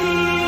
see.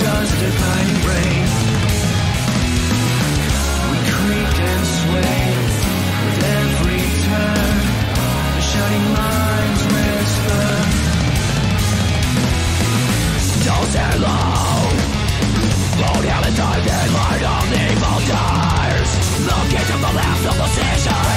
Does the night rain We creak and sway with every turn. The shouting minds whisper. Don't say low. Won't have a time in light of evil tires. Look into the last opposition.